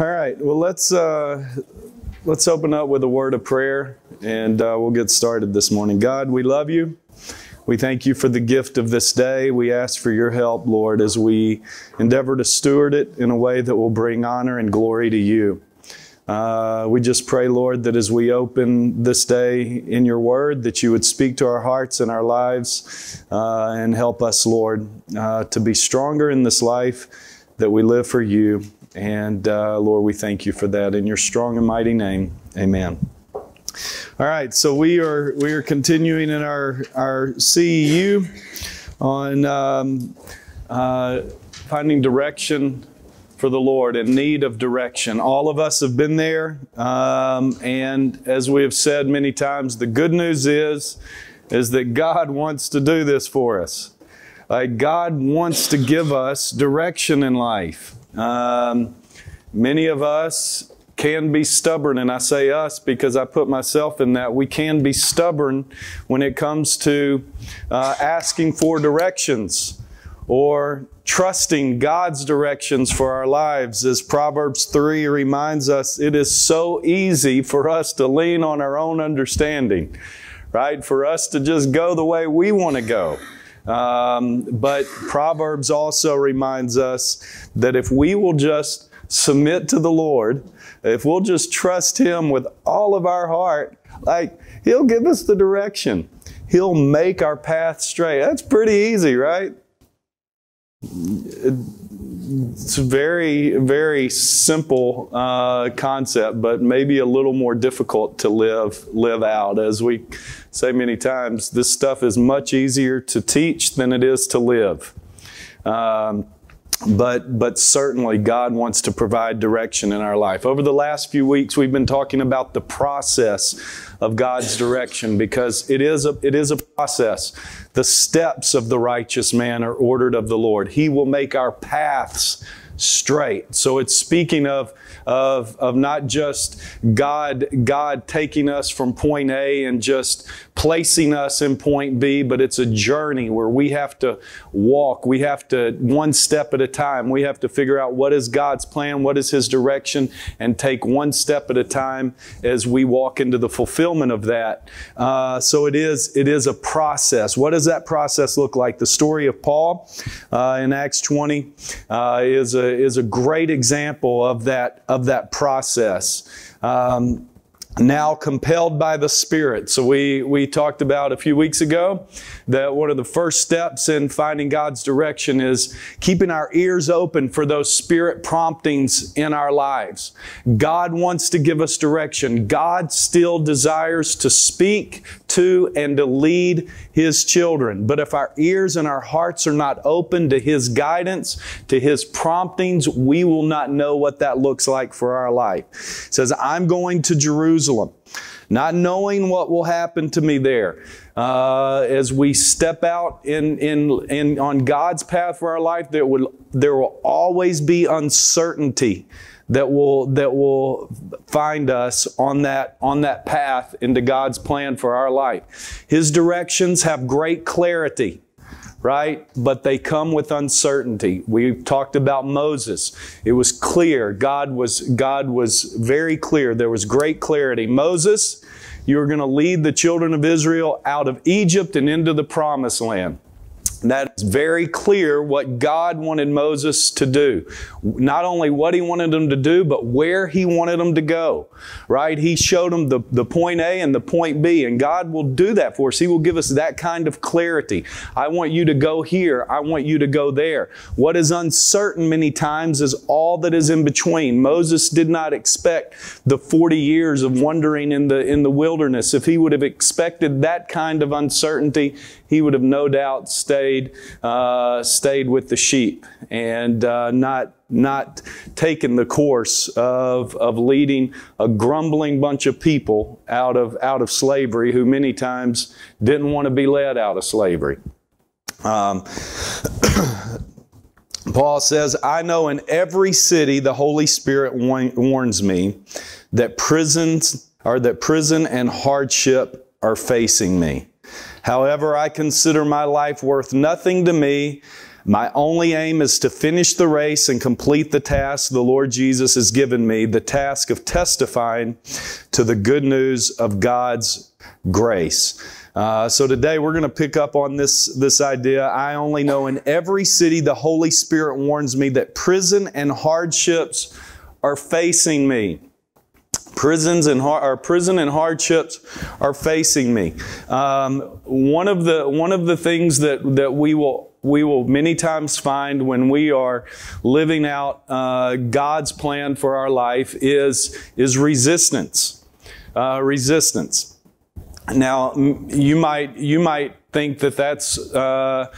All right. Well, let's uh, let's open up with a word of prayer, and uh, we'll get started this morning. God, we love you. We thank you for the gift of this day. We ask for your help, Lord, as we endeavor to steward it in a way that will bring honor and glory to you. Uh, we just pray, Lord, that as we open this day in your word, that you would speak to our hearts and our lives uh, and help us, Lord, uh, to be stronger in this life that we live for you. And uh, Lord, we thank you for that in your strong and mighty name. Amen. All right, so we are we are continuing in our our CEU on um, uh, finding direction for the Lord in need of direction. All of us have been there, um, and as we have said many times, the good news is is that God wants to do this for us. Like God wants to give us direction in life. Um, many of us can be stubborn, and I say us because I put myself in that. We can be stubborn when it comes to uh, asking for directions or trusting God's directions for our lives. As Proverbs 3 reminds us, it is so easy for us to lean on our own understanding, right? For us to just go the way we want to go. Um, but Proverbs also reminds us that if we will just submit to the Lord, if we'll just trust Him with all of our heart, like He'll give us the direction. He'll make our path straight. That's pretty easy, right? It's very, very simple uh, concept, but maybe a little more difficult to live live out. As we say many times, this stuff is much easier to teach than it is to live. Um, but but certainly God wants to provide direction in our life. Over the last few weeks we've been talking about the process of God's direction because it is a it is a process. The steps of the righteous man are ordered of the Lord. He will make our paths straight. So it's speaking of, of, of not just God, God taking us from point A and just placing us in point B, but it's a journey where we have to walk. We have to, one step at a time, we have to figure out what is God's plan, what is His direction, and take one step at a time as we walk into the fulfillment of that. Uh, so it is, it is a process. What does that process look like? The story of Paul uh, in Acts 20 uh, is a, is a great example of that, of that process. Um, now compelled by the Spirit. So we, we talked about a few weeks ago that one of the first steps in finding God's direction is keeping our ears open for those Spirit promptings in our lives. God wants to give us direction. God still desires to speak to and to lead His children. But if our ears and our hearts are not open to His guidance, to His promptings, we will not know what that looks like for our life. It says, I'm going to Jerusalem not knowing what will happen to me there. Uh, as we step out in, in, in, on God's path for our life, there, will there will always be uncertainty that will that will find us on that on that path into God's plan for our life. His directions have great clarity right? But they come with uncertainty. We talked about Moses. It was clear. God was, God was very clear. There was great clarity. Moses, you're going to lead the children of Israel out of Egypt and into the promised land. That is very clear what God wanted Moses to do. Not only what he wanted him to do, but where he wanted him to go. Right? He showed him the, the point A and the point B, and God will do that for us. He will give us that kind of clarity. I want you to go here. I want you to go there. What is uncertain many times is all that is in between. Moses did not expect the 40 years of wandering in the, in the wilderness. If he would have expected that kind of uncertainty, he would have no doubt stayed uh, stayed with the sheep and uh, not not taken the course of, of leading a grumbling bunch of people out of out of slavery who many times didn't want to be led out of slavery. Um, Paul says, I know in every city the Holy Spirit warns me that prisons or that prison and hardship are facing me. However, I consider my life worth nothing to me My only aim is to finish the race and complete the task the Lord Jesus has given me, the task of testifying to the good news of God's grace. Uh, so today we're going to pick up on this, this idea. I only know in every city the Holy Spirit warns me that prison and hardships are facing me. Prisons and or prison and hardships are facing me. Um, one of the one of the things that that we will we will many times find when we are living out uh, God's plan for our life is is resistance. Uh, resistance. Now you might you might think that that's uh,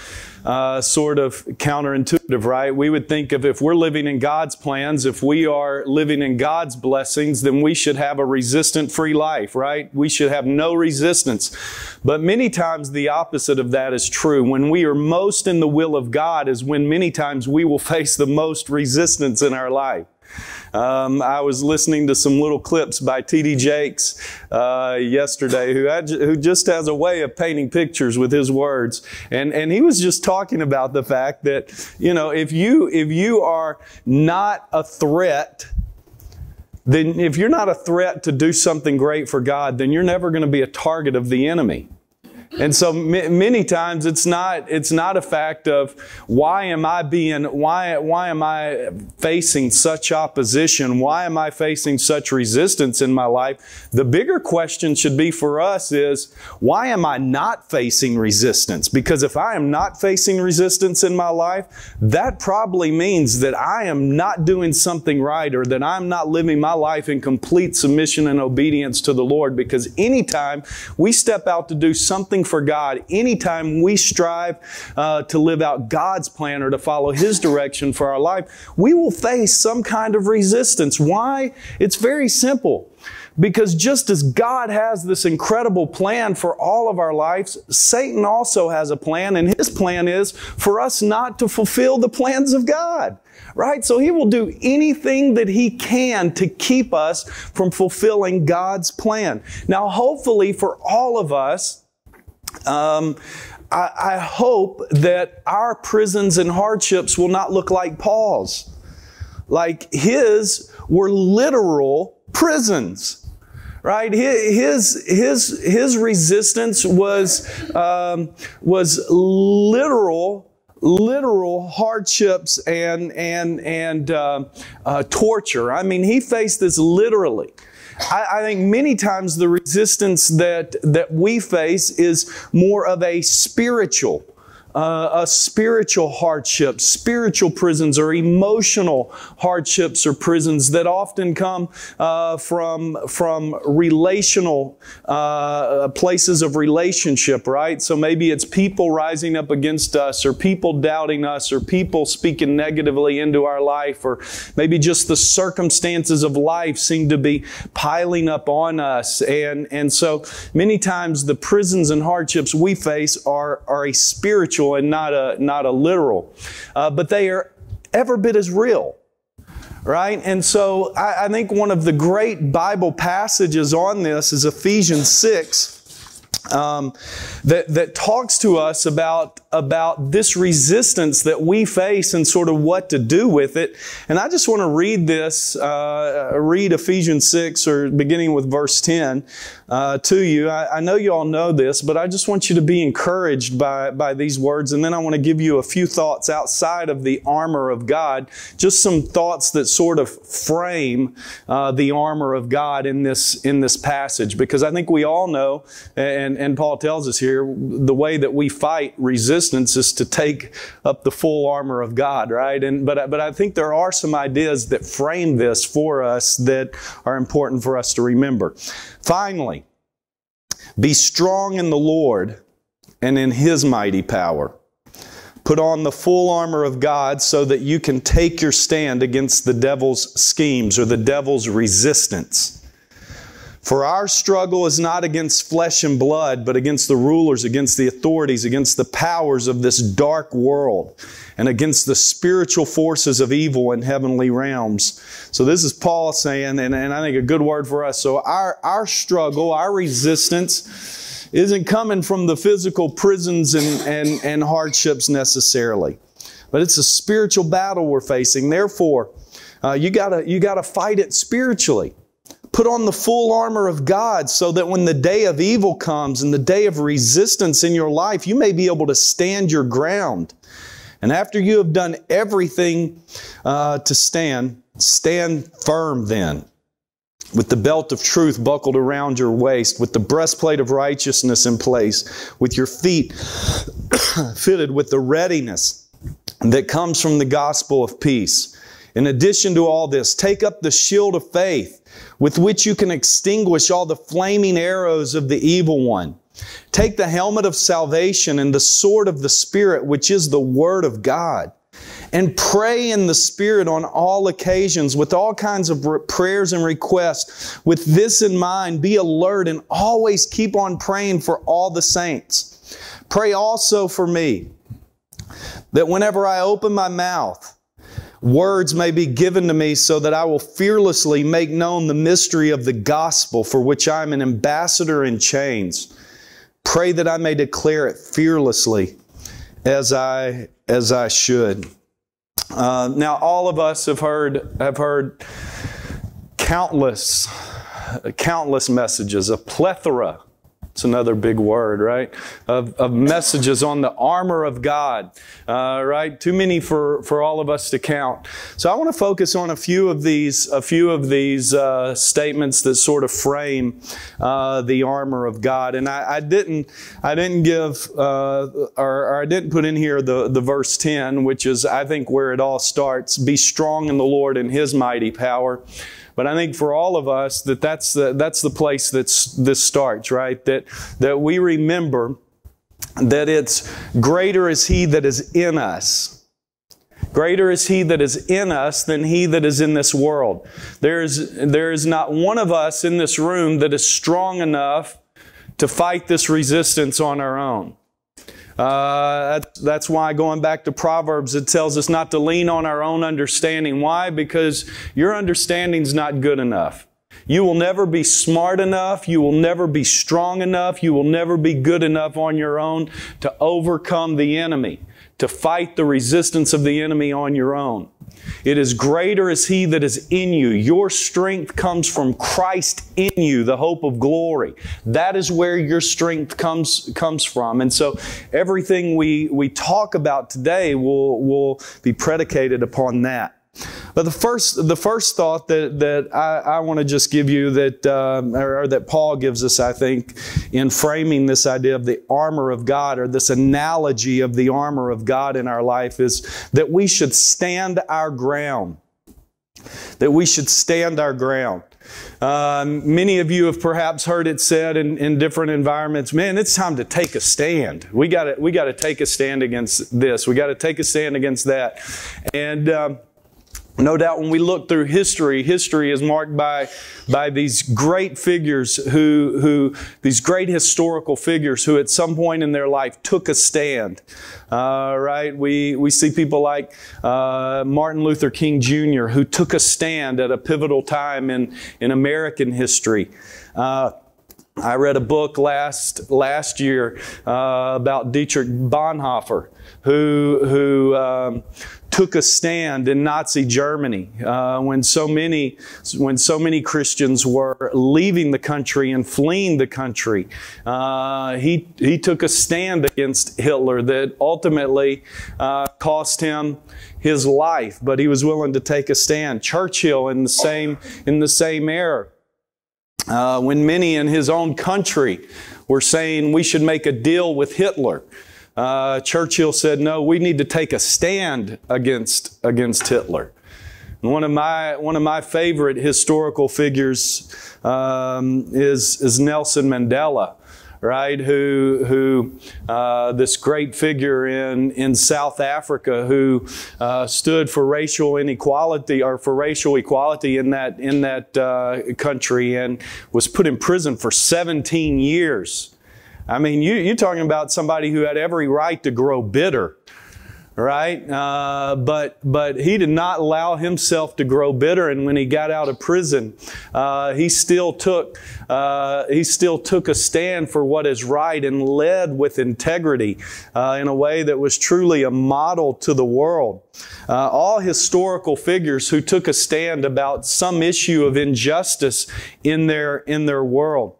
uh, sort of counterintuitive, right? We would think of if we're living in God's plans, if we are living in God's blessings, then we should have a resistant free life, right? We should have no resistance. But many times the opposite of that is true. When we are most in the will of God is when many times we will face the most resistance in our life. Um, I was listening to some little clips by T.D. Jakes uh, yesterday, who, had, who just has a way of painting pictures with his words, and and he was just talking about the fact that you know if you if you are not a threat then if you're not a threat to do something great for God, then you're never going to be a target of the enemy. And so many times it's not, it's not a fact of why am I being, why, why am I facing such opposition? Why am I facing such resistance in my life? The bigger question should be for us is, why am I not facing resistance? Because if I am not facing resistance in my life, that probably means that I am not doing something right or that I'm not living my life in complete submission and obedience to the Lord. Because anytime we step out to do something living for God, anytime we strive uh, to live out God's plan or to follow His direction for our life, we will face some kind of resistance. Why? It's very simple. Because just as God has this incredible plan for all of our lives, Satan also has a plan, and his plan is for us not to fulfill the plans of God. Right? So he will do anything that he can to keep us from fulfilling God's plan. Now, hopefully for all of us, um, I, I hope that our prisons and hardships will not look like Paul's. Like his were literal prisons right? His his his resistance was um, was literal, literal hardships and and and uh, uh, torture. I mean, he faced this literally. I, I, think many times the resistance that, that we face is more of a spiritual uh, a spiritual hardships, spiritual prisons, or emotional hardships or prisons that often come uh, from from relational uh, places of relationship. Right. So maybe it's people rising up against us, or people doubting us, or people speaking negatively into our life, or maybe just the circumstances of life seem to be piling up on us, and and so many times the prisons and hardships we face are are a spiritual spiritual and not a, not a literal. Uh, but they are every bit as real. Right? And so I, I think one of the great Bible passages on this is Ephesians 6. Um, that, that talks to us about, about this resistance that we face and sort of what to do with it. And I just want to read this, uh, read Ephesians 6 or beginning with verse 10 uh, to you. I, I, know you all know this, but I just want you to be encouraged by, by these words. And then I want to give you a few thoughts outside of the armor of God, just some thoughts that sort of frame uh, the armor of God in this, in this passage. Because I think we all know, and, and Paul tells us here, the way that we fight resistance is to take up the full armor of God, right? And, but, but I think there are some ideas that frame this for us that are important for us to remember. Finally, be strong in the Lord and in His mighty power. Put on the full armor of God so that you can take your stand against the devil's schemes or the devil's resistance. For our struggle is not against flesh and blood, but against the rulers, against the authorities, against the powers of this dark world, and against the spiritual forces of evil in heavenly realms. So this is Paul saying, and, and I think a good word for us. So our, our struggle, our resistance, isn't coming from the physical prisons and, and, and hardships necessarily. but it's a spiritual battle we're facing. Therefore, uh, you gotta you gotta fight it spiritually. Put on the full armor of God so that when the day of evil comes and the day of resistance in your life, you may be able to stand your ground. And after you have done everything uh, to stand, stand firm then with the belt of truth buckled around your waist, with the breastplate of righteousness in place, with your feet fitted with the readiness that comes from the gospel of peace. In addition to all this, take up the shield of faith with which you can extinguish all the flaming arrows of the evil one. Take the helmet of salvation and the sword of the Spirit, which is the Word of God. And pray in the Spirit on all occasions with all kinds of prayers and requests. With this in mind, be alert and always keep on praying for all the saints. Pray also for me that whenever I open my mouth, words may be given to me so that I will fearlessly make known the mystery of the gospel for which I am an ambassador in chains. Pray that I may declare it fearlessly as I, as I should. Uh, now, all of us have heard, have heard countless, countless messages, a plethora it's another big word, right? Of, of messages on the armor of God, uh, right? Too many for, for all of us to count. So I want to focus on a few of these, a few of these uh, statements that sort of frame uh, the armor of God. And I, I didn't, I didn't give, uh, or, or I didn't put in here the, the verse 10, which is, I think, where it all starts. Be strong in the Lord and His mighty power. But I think for all of us that that's the, that's the place that's, this starts, right? That, that we remember that it's greater is He that is in us. Greater is He that is in us than He that is in this world. There is, there is not one of us in this room that is strong enough to fight this resistance on our own. Uh, that, that's why going back to Proverbs, it tells us not to lean on our own understanding. Why? Because your understanding's not good enough. You will never be smart enough. You will never be strong enough. You will never be good enough on your own to overcome the enemy, to fight the resistance of the enemy on your own. It is greater is He that is in you. Your strength comes from Christ in you, the hope of glory. That is where your strength comes, comes from. And so everything we, we talk about today will, will be predicated upon that. But the first, the first thought that, that I, I want to just give you that, uh, or, or, that Paul gives us, I think, in framing this idea of the armor of God, or this analogy of the armor of God in our life, is that we should stand our ground. That we should stand our ground. Um, many of you have perhaps heard it said in, in different environments, man, it's time to take a stand. We got we got to take a stand against this. We got to take a stand against that. And, um, no doubt when we look through history, history is marked by, by these great figures who, who, these great historical figures who at some point in their life took a stand. Uh, right? We, we see people like uh, Martin Luther King Jr., who took a stand at a pivotal time in, in American history. Uh, I read a book last last year uh, about Dietrich Bonhoeffer, who who um, took a stand in Nazi Germany uh, when so many when so many Christians were leaving the country and fleeing the country. Uh, he he took a stand against Hitler that ultimately uh, cost him his life, but he was willing to take a stand. Churchill in the same in the same era. Uh, when many in his own country were saying we should make a deal with Hitler. Uh, Churchill said, no, we need to take a stand against, against Hitler. one of my, one of my favorite historical figures um, is, is Nelson Mandela right? Who, who uh, this great figure in, in South Africa who uh, stood for racial inequality or for racial equality in that, in that uh, country and was put in prison for 17 years I mean, you, you're talking about somebody who had every right to grow bitter, right? Uh, but but he did not allow himself to grow bitter, and when he got out of prison, uh, he still took uh, he still took a stand for what is right and led with integrity uh, in a way that was truly a model to the world. Uh, all historical figures who took a stand about some issue of injustice in their in their world.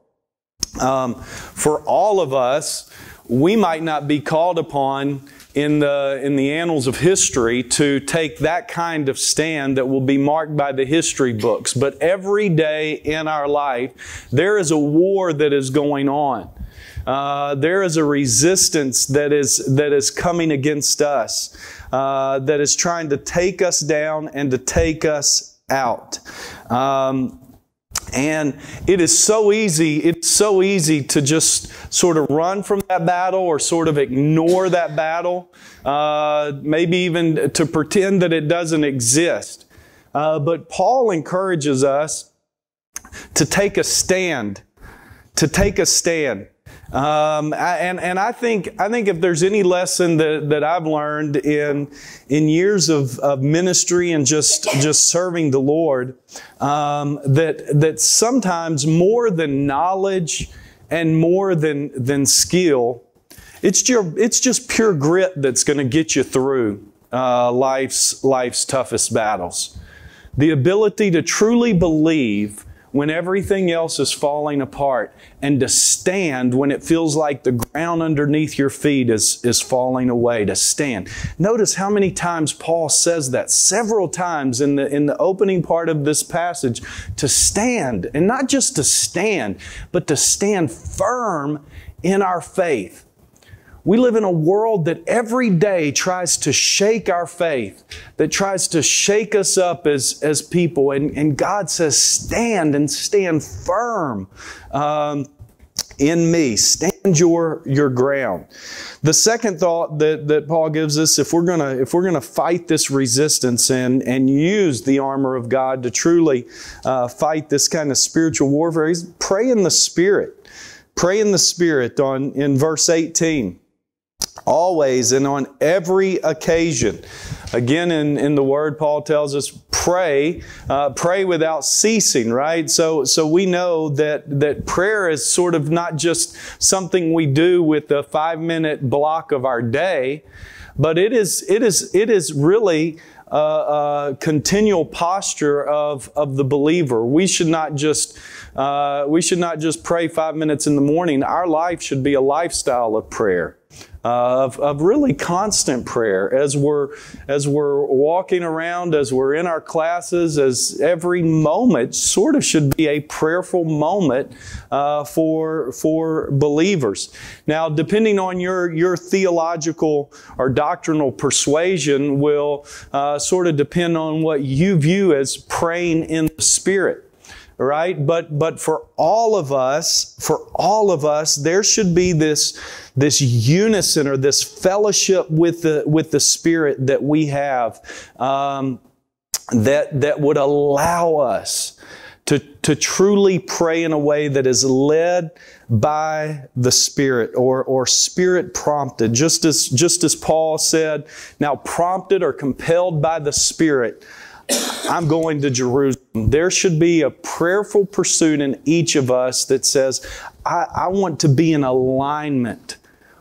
Um, for all of us, we might not be called upon in the, in the annals of history to take that kind of stand that will be marked by the history books. But every day in our life, there is a war that is going on. Uh, there is a resistance that is, that is coming against us, uh, that is trying to take us down and to take us out. Um, and it is so easy, it's so easy to just sort of run from that battle or sort of ignore that battle, uh, maybe even to pretend that it doesn't exist. Uh, but Paul encourages us to take a stand, to take a stand. Um, and and I think I think if there's any lesson that, that I've learned in in years of, of ministry and just just serving the Lord, um, that that sometimes more than knowledge and more than than skill, it's your it's just pure grit that's going to get you through uh, life's life's toughest battles. The ability to truly believe when everything else is falling apart and to stand when it feels like the ground underneath your feet is, is falling away, to stand. Notice how many times Paul says that several times in the, in the opening part of this passage to stand and not just to stand, but to stand firm in our faith. We live in a world that every day tries to shake our faith, that tries to shake us up as, as people. And, and God says, stand and stand firm um, in me. Stand your, your ground. The second thought that, that Paul gives us, if we're gonna, if we're gonna fight this resistance and, and use the armor of God to truly uh, fight this kind of spiritual warfare, is pray in the Spirit. Pray in the Spirit on in verse 18 always and on every occasion. Again, in, in the Word, Paul tells us, pray, uh, pray without ceasing, right? So, so we know that, that prayer is sort of not just something we do with a five minute block of our day, but it is, it is, it is really a, a continual posture of, of the believer. We should not just, uh, we should not just pray five minutes in the morning. Our life should be a lifestyle of prayer of, of really constant prayer as we're as we're walking around, as we're in our classes, as every moment sort of should be a prayerful moment uh, for for believers. Now, depending on your your theological or doctrinal persuasion, will uh, sort of depend on what you view as praying in the Spirit right? But, but for all of us, for all of us, there should be this, this unison or this fellowship with the, with the Spirit that we have, um, that, that would allow us to, to truly pray in a way that is led by the Spirit or, or Spirit prompted. Just as, just as Paul said, now prompted or compelled by the Spirit, I'm going to Jerusalem. There should be a prayerful pursuit in each of us that says, I, I want to be in alignment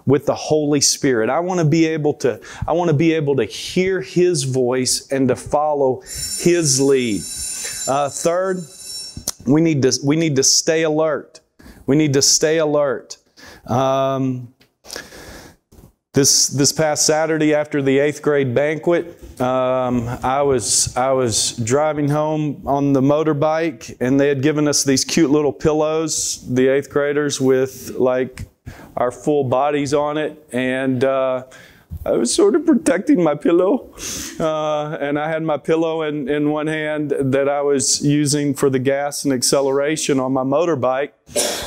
with the Holy Spirit. I want to be able to, I want to be able to hear His voice and to follow His lead. Uh, third, we need to, we need to stay alert. We need to stay alert. Um, this this past Saturday after the eighth grade banquet, um, I was I was driving home on the motorbike, and they had given us these cute little pillows, the eighth graders, with like our full bodies on it, and. Uh, I was sort of protecting my pillow, uh, and I had my pillow in, in one hand that I was using for the gas and acceleration on my motorbike.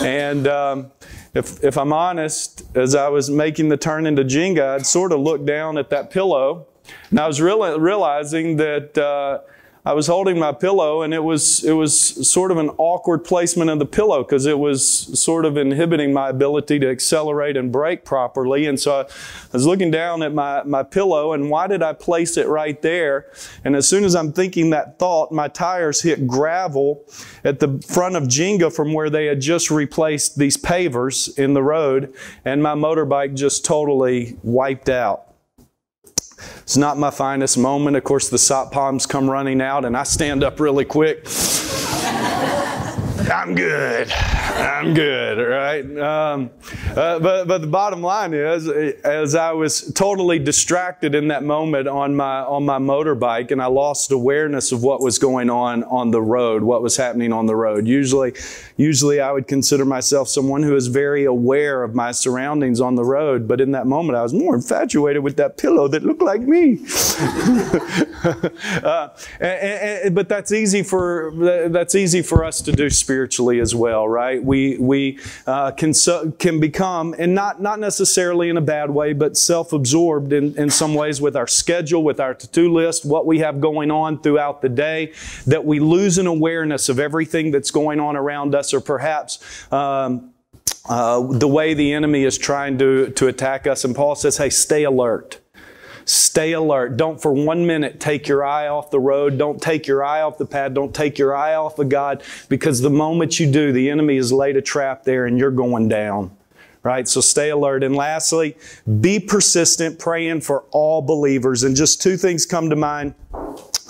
And um, if, if I'm honest, as I was making the turn into Jenga, I'd sort of looked down at that pillow, and I was real, realizing that uh, I was holding my pillow and it was, it was sort of an awkward placement of the pillow because it was sort of inhibiting my ability to accelerate and brake properly. And so I was looking down at my, my pillow and why did I place it right there? And as soon as I'm thinking that thought, my tires hit gravel at the front of Jenga from where they had just replaced these pavers in the road and my motorbike just totally wiped out. It's not my finest moment. Of course, the satpams come running out, and I stand up really quick. I'm good. I'm good, right? Um, uh, but but the bottom line is, as I was totally distracted in that moment on my on my motorbike, and I lost awareness of what was going on on the road, what was happening on the road. Usually, usually I would consider myself someone who is very aware of my surroundings on the road, but in that moment, I was more infatuated with that pillow that looked like me. uh, and, and, but that's easy for that's easy for us to do spiritually as well, right? We we uh, can can become, and not not necessarily in a bad way, but self-absorbed in, in some ways with our schedule, with our to-do list, what we have going on throughout the day, that we lose an awareness of everything that's going on around us, or perhaps. Um, uh, the way the enemy is trying to, to attack us. And Paul says, hey, stay alert. Stay alert. Don't for one minute take your eye off the road. Don't take your eye off the pad. Don't take your eye off of God because the moment you do, the enemy has laid a trap there and you're going down. Right? So stay alert. And lastly, be persistent praying for all believers. And just two things come to mind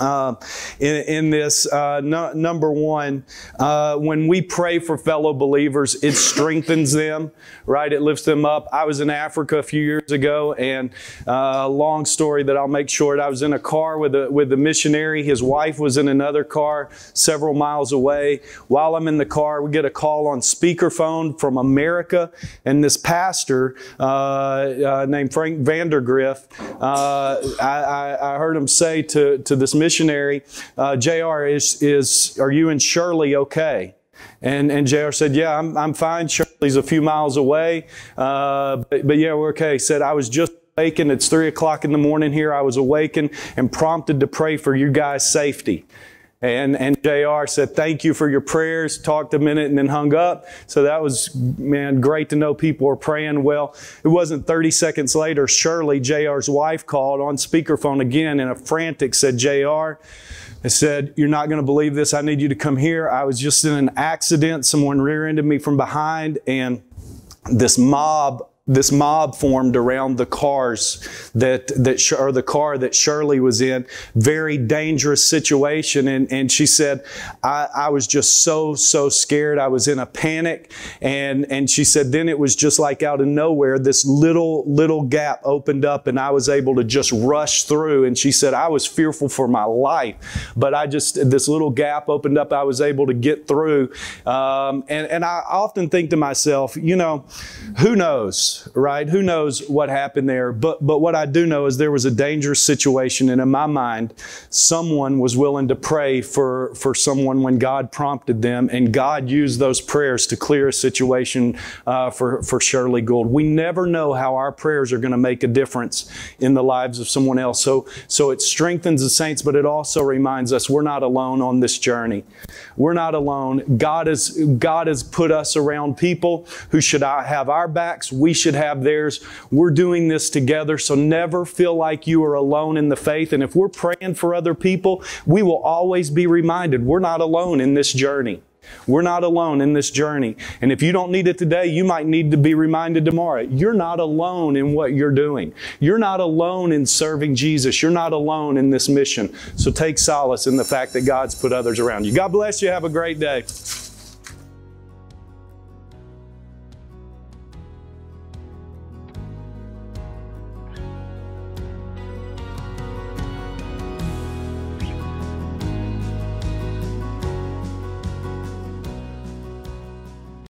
uh, in, in, this. Uh, no, number one, uh, when we pray for fellow believers, it strengthens them, right? It lifts them up. I was in Africa a few years ago, and uh, long story that I'll make short. I was in a car with a with a missionary. His wife was in another car several miles away. While I'm in the car, we get a call on speakerphone from America, and this pastor uh, uh, named Frank Vandergriff. I, I, I heard him say to to this missionary, uh, JR, is, is, are you and Shirley okay? And, and JR said, yeah, I'm, I'm fine. Shirley's a few miles away. Uh, but, but yeah, we're okay. He said, I was just awakened. It's three o'clock in the morning here. I was awakened and prompted to pray for you guys' safety. And, and JR said, thank you for your prayers, talked a minute and then hung up. So that was, man, great to know people are praying well. It wasn't 30 seconds later, Shirley, JR's wife, called on speakerphone again in a frantic said, JR, I said, You're not going to believe this. I need you to come here. I was just in an accident. Someone rear ended me from behind, and this mob this mob formed around the cars that that or the car that Shirley was in. Very dangerous situation, and and she said, I, I was just so so scared. I was in a panic, and and she said then it was just like out of nowhere this little little gap opened up, and I was able to just rush through. And she said I was fearful for my life, but I just this little gap opened up. I was able to get through, um, and and I often think to myself, you know, who knows right? Who knows what happened there? But, but what I do know is there was a dangerous situation, and in my mind, someone was willing to pray for, for someone when God prompted them, and God used those prayers to clear a situation uh, for, for Shirley Gould. We never know how our prayers are going to make a difference in the lives of someone else. So, so it strengthens the saints, but it also reminds us we're not alone on this journey. We're not alone. God has, God has put us around people who should have our backs. We should should have theirs. We're doing this together, so never feel like you are alone in the faith. And if we're praying for other people, we will always be reminded we're not alone in this journey. We're not alone in this journey. And if you don't need it today, you might need to be reminded tomorrow. You're not alone in what you're doing. You're not alone in serving Jesus. You're not alone in this mission. So take solace in the fact that God's put others around you. God bless you. Have a great day.